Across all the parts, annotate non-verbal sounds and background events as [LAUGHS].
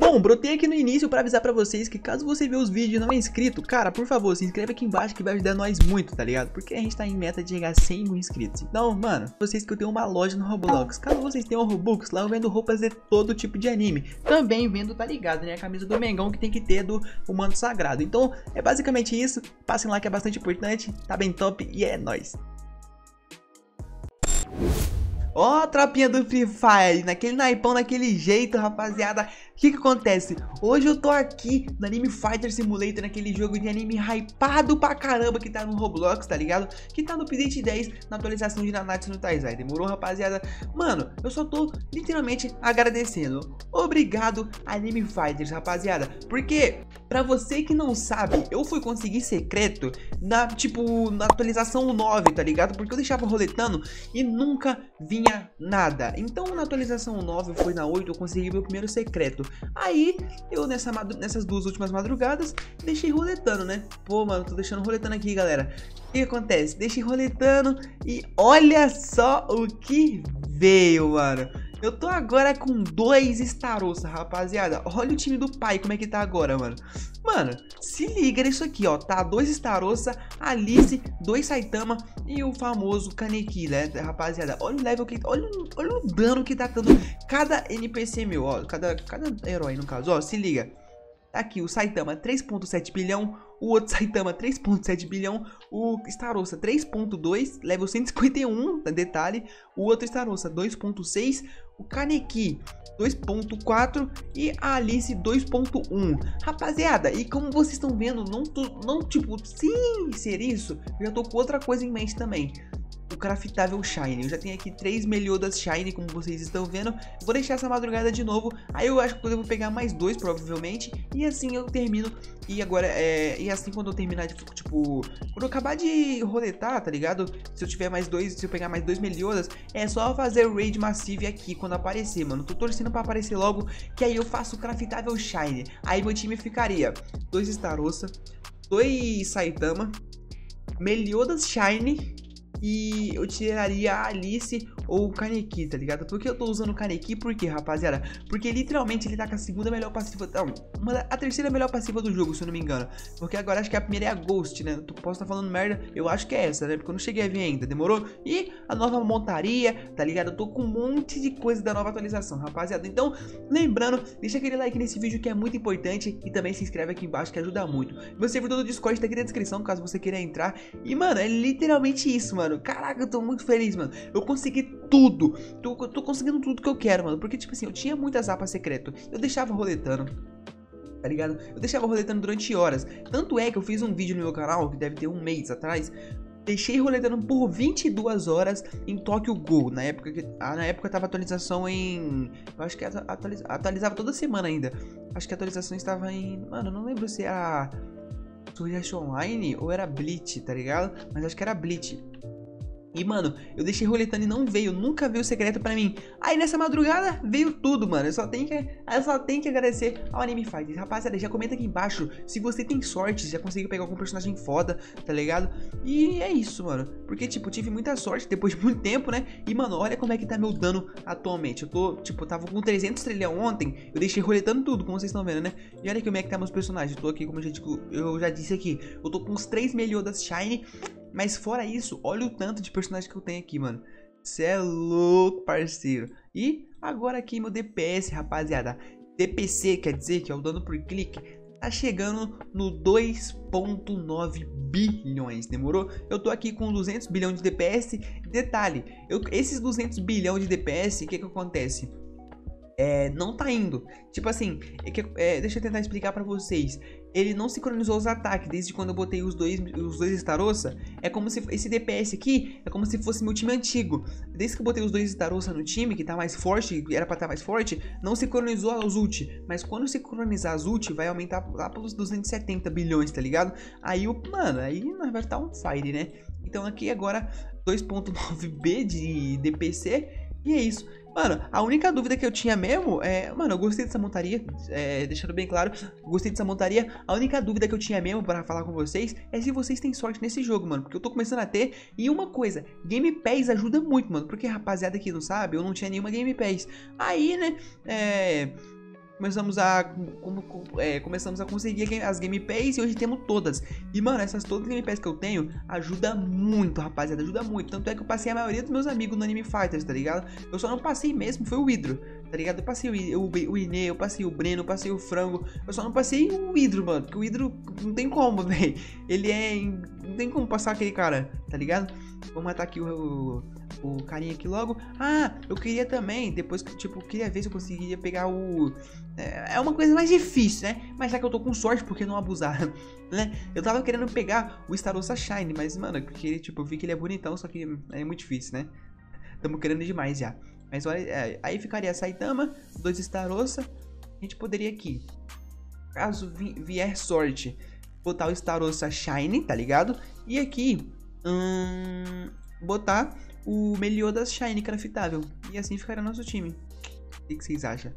Bom, brotei aqui no início pra avisar pra vocês que caso você vê os vídeos e não é inscrito, cara, por favor, se inscreve aqui embaixo que vai ajudar nós muito, tá ligado? Porque a gente tá em meta de chegar a 100 mil inscritos. Então, mano, vocês que eu tenho uma loja no Roblox. Caso vocês tenham Robux, lá eu vendo roupas de todo tipo de anime. Também vendo, tá ligado, né? A camisa do Mengão que tem que ter do o Manto Sagrado. Então, é basicamente isso. Passem lá que é bastante importante, tá bem top e é nóis. Ó, oh, tropinha do Free Fire, naquele naipão, naquele jeito, rapaziada. O que que acontece? Hoje eu tô aqui no Anime Fighter Simulator, naquele jogo de anime hypado pra caramba que tá no Roblox, tá ligado? Que tá no update 10, na atualização de Nanatsu no Taizai. Demorou, rapaziada? Mano, eu só tô literalmente agradecendo. Obrigado, Anime Fighters, rapaziada. Porque, pra você que não sabe, eu fui conseguir secreto na, tipo, na atualização 9, tá ligado? Porque eu deixava roletando e nunca vinha nada. Então, na atualização 9, foi na 8, eu consegui meu primeiro secreto. Aí, eu nessa, nessas duas últimas madrugadas, deixei roletando, né? Pô, mano, tô deixando roletando aqui, galera. O que acontece? Deixei roletando e olha só o que veio, mano. Eu tô agora com dois Starossa, rapaziada. Olha o time do pai, como é que tá agora, mano. Mano, se liga nisso aqui, ó. Tá dois Starossa, Alice, dois Saitama e o famoso Kaneki, né, rapaziada. Olha o level que... Olha, olha o dano que tá dando cada NPC meu, ó. Cada, cada herói, no caso, ó. Se liga. Tá aqui o Saitama 3.7 bilhão, o outro [LAUGHS] Saitama 3.7 bilhão, o Starossa 3.2, level 151, detalhe, o outro Starossa 2.6, o Kaneki 2.4 e a Alice 2.1. Rapaziada, e como vocês estão vendo, não, tô, não tipo, sim, ser isso, eu já tô com outra coisa em mente também craftável Shine. Eu já tenho aqui três Meliodas Shine, como vocês estão vendo. Vou deixar essa madrugada de novo. Aí eu acho que eu vou pegar mais dois, provavelmente. E assim eu termino. E agora, é... E assim quando eu terminar de, tipo... Quando eu acabar de roletar, tá ligado? Se eu tiver mais dois, se eu pegar mais dois Meliodas, é só fazer o Raid Massive aqui quando aparecer, mano. Tô torcendo pra aparecer logo, que aí eu faço o craftável Shine. Aí meu time ficaria dois Starossa, dois Saitama, Meliodas Shine e eu tiraria a Alice ou o Kaneki, tá ligado? Por que eu tô usando o Kaneki? Por quê, rapaziada? Porque literalmente ele tá com a segunda melhor passiva. Não, uma, a terceira melhor passiva do jogo, se eu não me engano. Porque agora acho que a primeira é a Ghost, né? Tu posso estar tá falando merda, eu acho que é essa, né? Porque eu não cheguei a ver ainda, demorou? E a nova montaria, tá ligado? Eu tô com um monte de coisa da nova atualização, rapaziada. Então, lembrando, deixa aquele like nesse vídeo que é muito importante e também se inscreve aqui embaixo que ajuda muito. Meu servidor do Discord tá aqui na descrição, caso você queira entrar. E, mano, é literalmente isso, mano. Caraca, eu tô muito feliz, mano. Eu consegui tudo. Tô, tô conseguindo tudo que eu quero, mano. Porque, tipo assim, eu tinha muitas apas secretas. Eu deixava roletando tá ligado? Eu deixava roletando durante horas. Tanto é que eu fiz um vídeo no meu canal, que deve ter um mês atrás. Deixei roletando por 22 horas em Tokyo Go. Na época que. Ah, na época tava atualização em. Eu acho que atualiza, atualizava toda semana ainda. Acho que a atualização estava em. Mano, não lembro se era. Sword Online ou era Bleach, tá ligado? Mas acho que era Bleach. E, mano, eu deixei roletando e não veio, nunca veio o secreto pra mim. Aí nessa madrugada veio tudo, mano. Eu só tenho que, eu só tenho que agradecer ao Anime Fighter. Rapaziada, já comenta aqui embaixo se você tem sorte, já conseguiu pegar algum personagem foda, tá ligado? E é isso, mano. Porque, tipo, tive muita sorte depois de muito tempo, né? E, mano, olha como é que tá meu dano atualmente. Eu tô, tipo, tava com 300 trilhão ontem. Eu deixei roletando tudo, como vocês estão vendo, né? E olha como é que tá meus personagens. Eu tô aqui, como eu já, eu já disse aqui, eu tô com os 3 Meliodas Shine. Mas fora isso, olha o tanto de personagem que eu tenho aqui, mano. Cê é louco, parceiro. E agora aqui meu DPS, rapaziada. DPC quer dizer que é o dano por clique. Tá chegando no 2.9 bilhões, demorou? Eu tô aqui com 200 bilhões de DPS. Detalhe, eu, esses 200 bilhões de DPS, o que que acontece? É, não tá indo. Tipo assim, é é, deixa eu tentar explicar para vocês ele não sincronizou os ataques desde quando eu botei os dois, os dois Starossa. É como se esse DPS aqui é como se fosse meu time antigo. Desde que eu botei os dois Starossa no time, que tá mais forte, era para estar tá mais forte, não sincronizou os ult. Mas quando sincronizar as ult, vai aumentar lá pelos 270 bilhões, tá ligado? Aí o, mano, aí vai estar um fire, né? Então aqui agora 2.9B de DPC e é isso. Mano, a única dúvida que eu tinha mesmo é. Mano, eu gostei dessa montaria. É, deixando bem claro, gostei dessa montaria. A única dúvida que eu tinha mesmo para falar com vocês é se vocês têm sorte nesse jogo, mano. Porque eu tô começando a ter. E uma coisa, Game Pass ajuda muito, mano. Porque rapaziada que não sabe, eu não tinha nenhuma Game Pass. Aí, né? É começamos a como, é, começamos a conseguir as gameplays e hoje temos todas. E mano, essas todas as gameplays que eu tenho ajuda muito, rapaziada, ajuda muito. Tanto é que eu passei a maioria dos meus amigos no Anime Fighters, tá ligado? Eu só não passei mesmo, foi o Hidro, tá ligado? Eu passei o, o, o Inê, eu passei o Breno, eu passei o Frango. Eu só não passei o Hidro, mano, porque o Hidro não tem como, [LAUGHS] velho. Ele é não tem como passar aquele cara, tá ligado? Vou matar aqui o, o, o carinha aqui logo. Ah, eu queria também, depois que, tipo, queria ver se eu conseguiria pegar o... É, é uma coisa mais difícil, né? Mas já que eu tô com sorte, por que não abusar, [LAUGHS] né? Eu tava querendo pegar o Starossa Shine, mas, mano, porque, tipo, eu vi que ele é bonitão, só que é muito difícil, né? Tamo querendo demais já. Mas olha, é, aí ficaria Saitama, dois Starossa. A gente poderia aqui, caso vier sorte, botar o Starossa Shine, tá ligado? E aqui, hum, botar o Meliodas Shine craftável. E assim ficará nosso time. O que, vocês acham?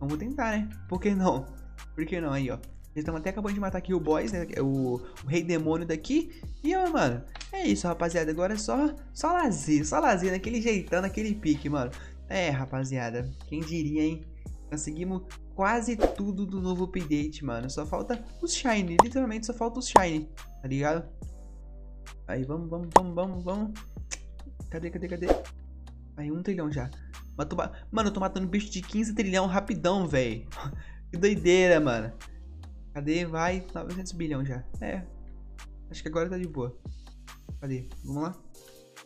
Vamos tentar, né? Por que não? Por que não? Aí, ó. Estamos até acabando de matar aqui o boss, né? O, o rei demônio daqui. E, ó, mano, é isso, rapaziada. Agora é só, só lazer, só lazer, naquele jeitão, naquele pique, mano. É, rapaziada. Quem diria, hein? Conseguimos quase tudo do novo update, mano. Só falta os Shine. Literalmente só falta os Shine. Tá ligado? Aí, vamos, vamos, vamos, vamos, vamos. Cadê, cadê, cadê? Aí, um trilhão já. Mano, eu tô matando bicho de 15 trilhão rapidão, velho. [LAUGHS] que doideira, mano. Cadê? Vai. 900 bilhão já. É. Acho que agora tá de boa. Cadê? Vamos lá.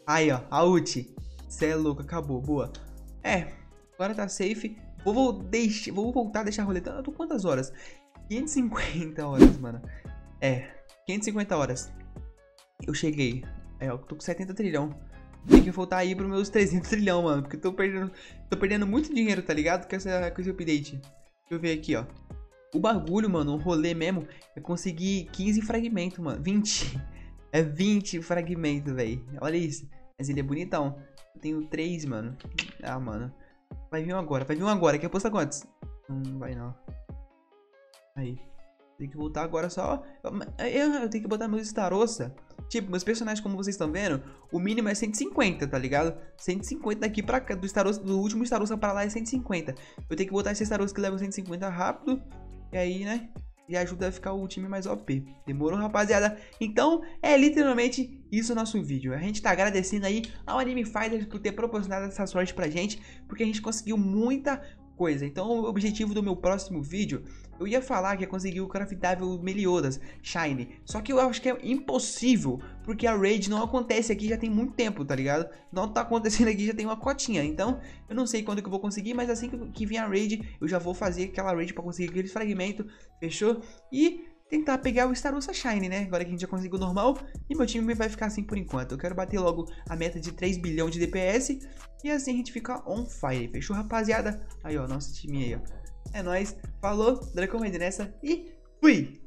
Aí, ó. A ult. Cê é louco. Acabou. Boa. É. Agora tá safe. Vou, vou, deixar, vou voltar a deixar a roleta. Eu tô quantas horas? 550 horas, mano. É, 550 horas. Eu cheguei. É, eu tô com 70 trilhão. Tem que voltar aí pros meus 300 trilhão, mano. Porque eu tô perdendo, tô perdendo muito dinheiro, tá ligado? Com, essa, com esse update. Deixa eu ver aqui, ó. O bagulho, mano, o rolê mesmo, é conseguir 15 fragmentos, mano. 20. É 20 fragmentos, velho. Olha isso. Mas ele é bonitão. Eu tenho 3, mano. Ah, mano. Vai vir um agora, vai vir um agora. Quer apostar quantos? Não vai não. Aí. Tem que voltar agora só. Eu, eu tenho que botar meus Starossa. Tipo, meus personagens, como vocês estão vendo, o mínimo é 150, tá ligado? 150 daqui pra cá. Do, do último Starossa pra lá é 150. Eu tenho que botar esse Starossa que leva 150 rápido. E aí, né? e ajuda a ficar o time mais OP. Demorou, rapaziada? Então, é literalmente isso o nosso vídeo. A gente tá agradecendo aí ao Anime Fighters por ter proporcionado essa sorte pra gente, porque a gente conseguiu muita coisa. Então, o objetivo do meu próximo vídeo, eu ia falar que ia conseguir o craftável Meliodas Shine. Só que eu acho que é impossível, porque a raid não acontece aqui já tem muito tempo, tá ligado? Não tá acontecendo aqui já tem uma cotinha. Então, eu não sei quando que eu vou conseguir, mas assim que, vir a raid, eu já vou fazer aquela raid para conseguir aquele fragmento, fechou? E tentar pegar o Star Shine, né? Agora que a gente já conseguiu o normal. E meu time vai ficar assim por enquanto. Eu quero bater logo a meta de 3 bilhões de DPS. E assim a gente fica on fire. Fechou, rapaziada? Aí, ó, nosso time aí, ó. É nóis. Falou, Draco nessa e fui!